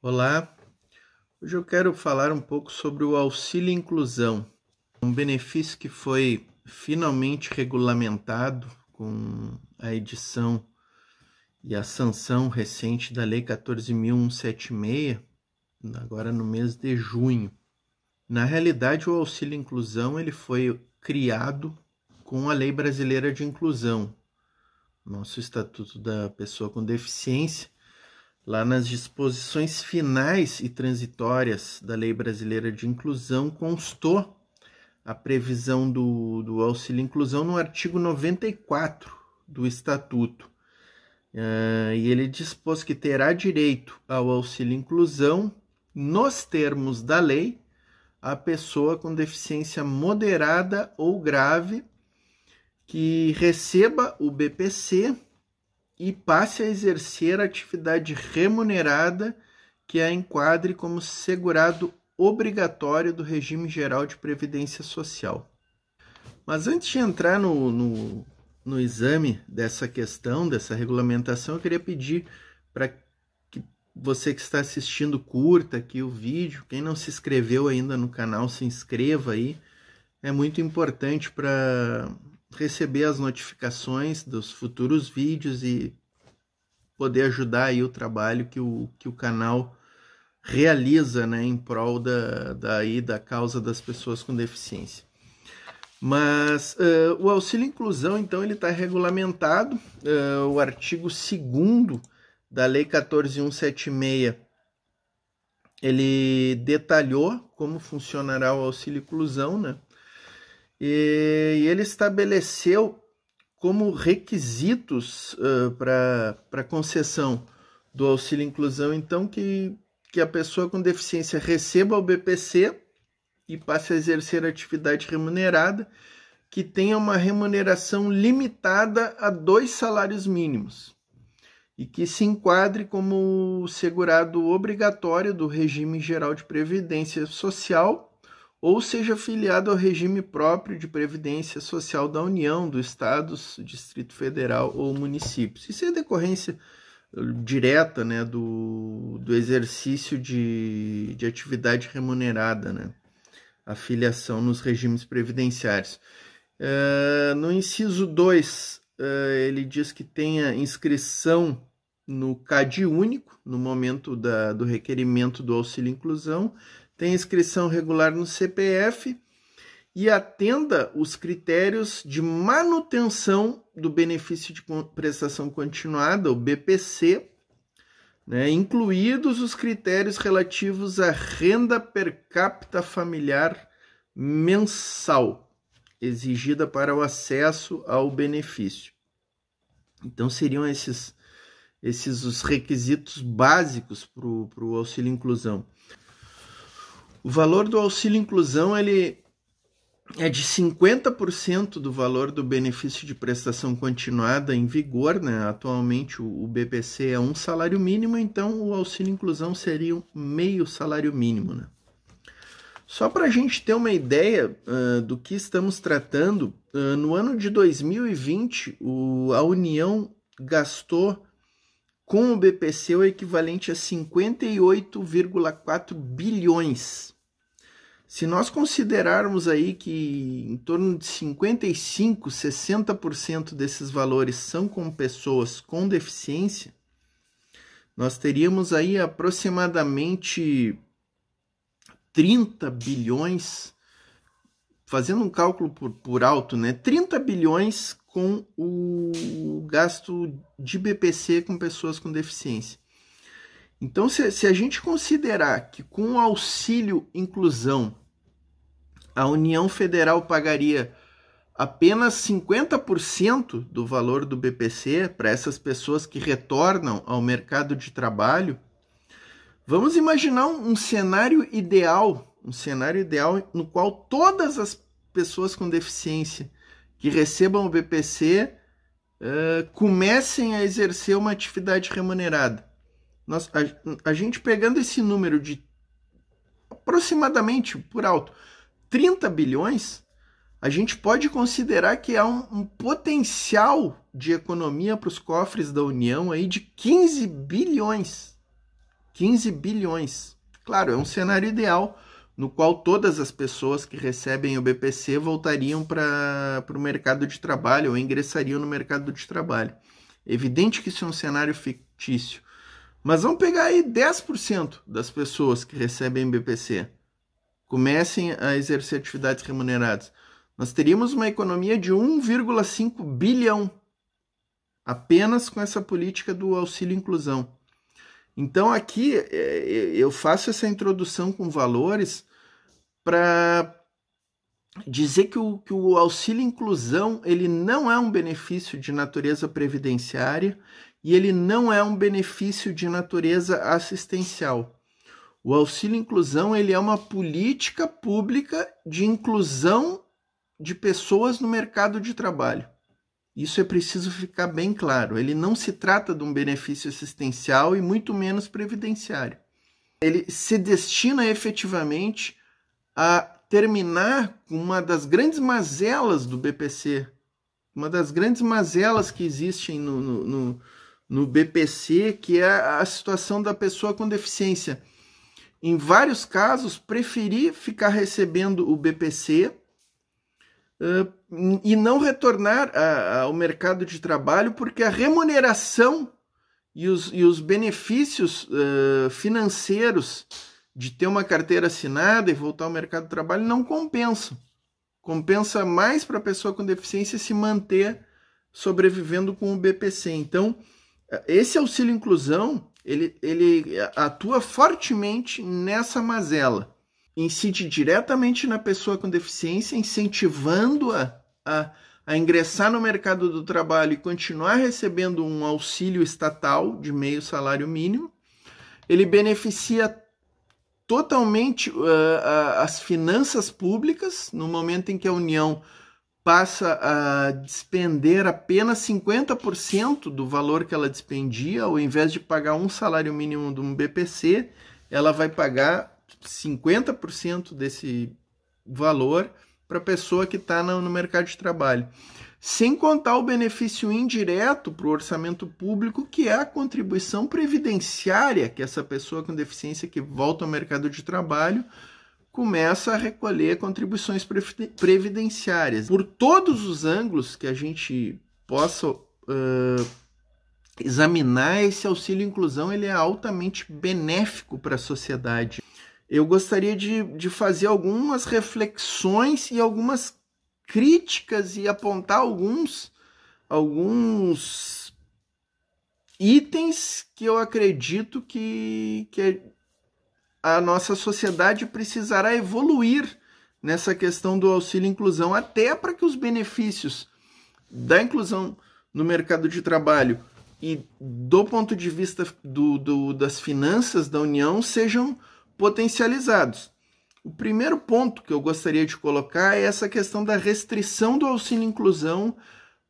Olá, hoje eu quero falar um pouco sobre o auxílio inclusão, um benefício que foi finalmente regulamentado com a edição e a sanção recente da Lei 14.176, agora no mês de junho. Na realidade, o auxílio inclusão ele foi criado com a Lei Brasileira de Inclusão, nosso Estatuto da Pessoa com Deficiência, lá nas disposições finais e transitórias da Lei Brasileira de Inclusão, constou a previsão do, do auxílio inclusão no artigo 94 do Estatuto. Uh, e ele dispôs que terá direito ao auxílio inclusão, nos termos da lei, a pessoa com deficiência moderada ou grave que receba o BPC e passe a exercer atividade remunerada que a enquadre como segurado obrigatório do regime geral de previdência social. Mas antes de entrar no, no, no exame dessa questão, dessa regulamentação, eu queria pedir para que você que está assistindo curta aqui o vídeo, quem não se inscreveu ainda no canal, se inscreva aí. É muito importante para receber as notificações dos futuros vídeos e poder ajudar aí o trabalho que o, que o canal realiza né, em prol da, da, aí, da causa das pessoas com deficiência. Mas uh, o auxílio inclusão, então, ele está regulamentado, uh, o artigo 2 da Lei 14.176, ele detalhou como funcionará o auxílio inclusão, né? E, ele estabeleceu como requisitos uh, para concessão do auxílio inclusão, então, que, que a pessoa com deficiência receba o BPC e passe a exercer atividade remunerada, que tenha uma remuneração limitada a dois salários mínimos e que se enquadre como segurado obrigatório do regime geral de previdência social ou seja filiado ao regime próprio de previdência social da União, do Estados, Distrito Federal ou municípios. Isso é decorrência eh, direta né, do, do exercício de, de atividade remunerada, né, a filiação nos regimes previdenciários. Uh, no inciso 2, uh, eh, ele diz que tenha inscrição no CAD único, no momento da, do requerimento do auxílio inclusão, tem inscrição regular no CPF e atenda os critérios de manutenção do benefício de prestação continuada, o BPC, né, incluídos os critérios relativos à renda per capita familiar mensal exigida para o acesso ao benefício. Então seriam esses esses os requisitos básicos para o auxílio inclusão. O valor do auxílio inclusão ele é de 50% do valor do benefício de prestação continuada em vigor, né? Atualmente o BPC é um salário mínimo, então o auxílio inclusão seria um meio salário mínimo, né? Só para a gente ter uma ideia uh, do que estamos tratando, uh, no ano de 2020 o, a União gastou com o BPC o equivalente a 58,4 bilhões. Se nós considerarmos aí que em torno de 55, 60% desses valores são com pessoas com deficiência, nós teríamos aí aproximadamente 30 bilhões, fazendo um cálculo por, por alto, né? 30 bilhões com o gasto de BPC com pessoas com deficiência. Então, se, se a gente considerar que com o auxílio inclusão a União Federal pagaria apenas 50% do valor do BPC para essas pessoas que retornam ao mercado de trabalho, vamos imaginar um, cenário ideal, um cenário ideal no qual todas as pessoas com deficiência que recebam o BPC uh, comecem a exercer uma atividade remunerada. Nós, a, a gente pegando esse número de aproximadamente por alto 30 bilhões, a gente pode considerar que há um, um potencial de economia para os cofres da União aí de 15 bilhões. 15 bilhões. Claro, é um cenário ideal no qual todas as pessoas que recebem o BPC voltariam para o mercado de trabalho ou ingressariam no mercado de trabalho. Evidente que isso é um cenário fictício. Mas vamos pegar aí 10% das pessoas que recebem BPC comecem a exercer atividades remuneradas. Nós teríamos uma economia de 1,5 bilhão apenas com essa política do auxílio inclusão. Então aqui é, eu faço essa introdução com valores para dizer que o, que o auxílio inclusão ele não é um benefício de natureza previdenciária e ele não é um benefício de natureza assistencial. O auxílio inclusão ele é uma política pública de inclusão de pessoas no mercado de trabalho. Isso é preciso ficar bem claro. Ele não se trata de um benefício assistencial e muito menos previdenciário. Ele se destina efetivamente a terminar uma das grandes mazelas do BPC, uma das grandes mazelas que existem no, no, no, no BPC, que é a situação da pessoa com deficiência. Em vários casos, preferir ficar recebendo o BPC uh, e não retornar a, ao mercado de trabalho, porque a remuneração e os, e os benefícios uh, financeiros de ter uma carteira assinada e voltar ao mercado de trabalho não compensam. Compensa mais para a pessoa com deficiência se manter sobrevivendo com o BPC. Então, esse auxílio inclusão, ele, ele atua fortemente nessa mazela. Incide diretamente na pessoa com deficiência, incentivando-a a, a ingressar no mercado do trabalho e continuar recebendo um auxílio estatal de meio salário mínimo. Ele beneficia totalmente uh, as finanças públicas, no momento em que a União passa a despender apenas 50% do valor que ela despendia, ao invés de pagar um salário mínimo de um BPC, ela vai pagar 50% desse valor para a pessoa que está no, no mercado de trabalho. Sem contar o benefício indireto para o orçamento público, que é a contribuição previdenciária que essa pessoa com deficiência que volta ao mercado de trabalho começa a recolher contribuições previdenciárias. Por todos os ângulos que a gente possa uh, examinar, esse auxílio inclusão ele é altamente benéfico para a sociedade. Eu gostaria de, de fazer algumas reflexões e algumas críticas e apontar alguns alguns itens que eu acredito que, que a nossa sociedade precisará evoluir nessa questão do auxílio inclusão, até para que os benefícios da inclusão no mercado de trabalho e do ponto de vista do, do, das finanças da União sejam potencializados. O primeiro ponto que eu gostaria de colocar é essa questão da restrição do auxílio inclusão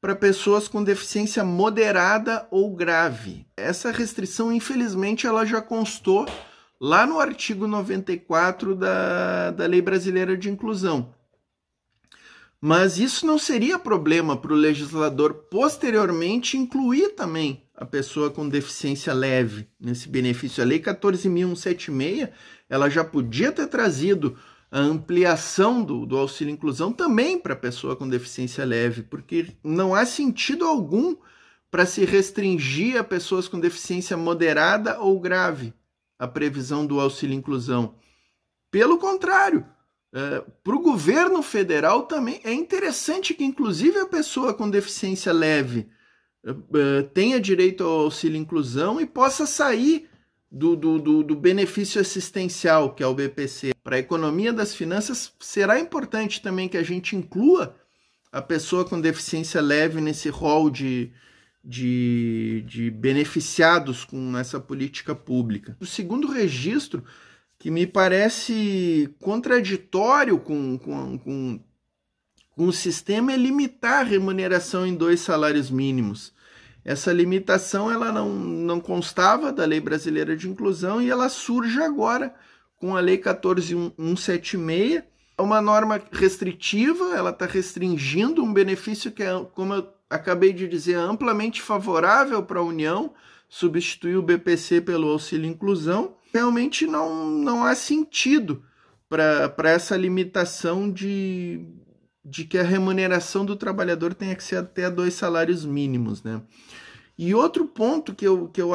para pessoas com deficiência moderada ou grave. Essa restrição, infelizmente, ela já constou lá no artigo 94 da, da Lei Brasileira de Inclusão. Mas isso não seria problema para o legislador posteriormente incluir também a pessoa com deficiência leve nesse benefício. A Lei 14.176 ela já podia ter trazido a ampliação do, do auxílio inclusão também para a pessoa com deficiência leve, porque não há sentido algum para se restringir a pessoas com deficiência moderada ou grave a previsão do auxílio inclusão. Pelo contrário, é, para o governo federal também é interessante que, inclusive, a pessoa com deficiência leve é, é tenha direito ao auxílio inclusão e possa sair do, do, do, do benefício assistencial, que é o BPC, para a economia das finanças, será importante também que a gente inclua a pessoa com deficiência leve nesse rol de, de, de beneficiados com essa política pública. O segundo registro, que me parece contraditório com, com, com, com o sistema, é limitar a remuneração em dois salários mínimos. Essa limitação ela não, não constava da Lei Brasileira de Inclusão e ela surge agora com a Lei 14176, uma norma restritiva, ela está restringindo um benefício que é, como eu acabei de dizer, amplamente favorável para a União, substituir o BPC pelo auxílio inclusão, realmente não, não há sentido para essa limitação de, de que a remuneração do trabalhador tenha que ser até dois salários mínimos, né? E outro ponto que eu, que eu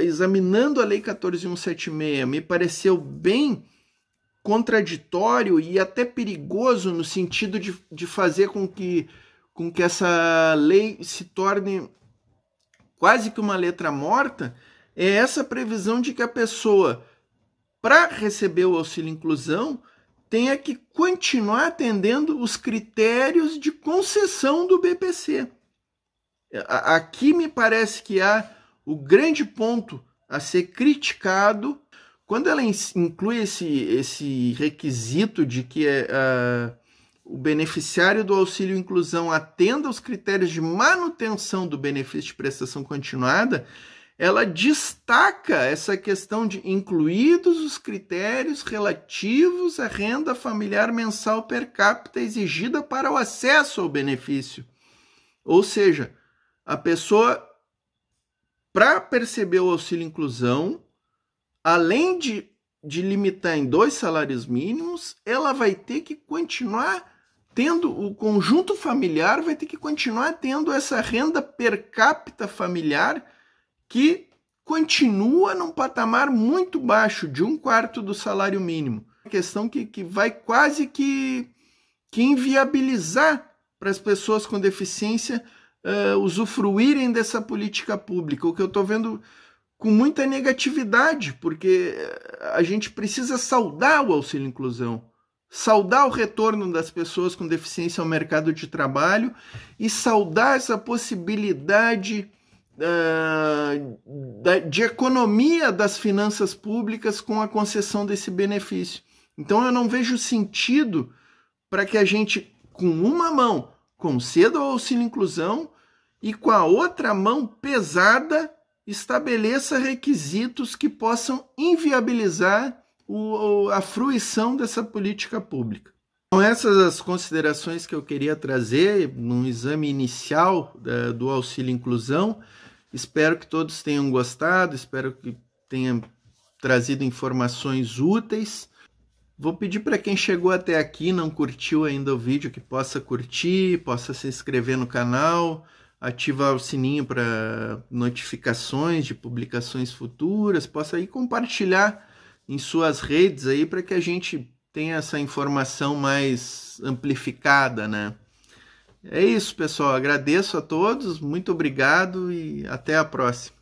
examinando a Lei 14.176 me pareceu bem contraditório e até perigoso no sentido de, de fazer com que, com que essa lei se torne quase que uma letra morta, é essa previsão de que a pessoa, para receber o auxílio inclusão, tenha que continuar atendendo os critérios de concessão do BPC. Aqui me parece que há o grande ponto a ser criticado quando ela inclui esse, esse requisito de que uh, o beneficiário do auxílio inclusão atenda aos critérios de manutenção do benefício de prestação continuada, ela destaca essa questão de incluídos os critérios relativos à renda familiar mensal per capita exigida para o acesso ao benefício. Ou seja, a pessoa, para perceber o auxílio inclusão, além de, de limitar em dois salários mínimos, ela vai ter que continuar tendo o conjunto familiar, vai ter que continuar tendo essa renda per capita familiar que continua num patamar muito baixo, de um quarto do salário mínimo. Uma questão que, que vai quase que, que inviabilizar para as pessoas com deficiência uh, usufruírem dessa política pública. O que eu estou vendo com muita negatividade, porque a gente precisa saudar o auxílio inclusão, saudar o retorno das pessoas com deficiência ao mercado de trabalho e saudar essa possibilidade uh, de economia das finanças públicas com a concessão desse benefício. Então eu não vejo sentido para que a gente, com uma mão, conceda o auxílio inclusão e com a outra mão pesada estabeleça requisitos que possam inviabilizar o, a fruição dessa política pública. São essas as considerações que eu queria trazer no exame inicial da, do auxílio inclusão. Espero que todos tenham gostado, espero que tenham trazido informações úteis. Vou pedir para quem chegou até aqui, não curtiu ainda o vídeo, que possa curtir, possa se inscrever no canal, ativar o sininho para notificações de publicações futuras, possa aí compartilhar em suas redes aí para que a gente tenha essa informação mais amplificada, né? É isso, pessoal. Agradeço a todos, muito obrigado e até a próxima.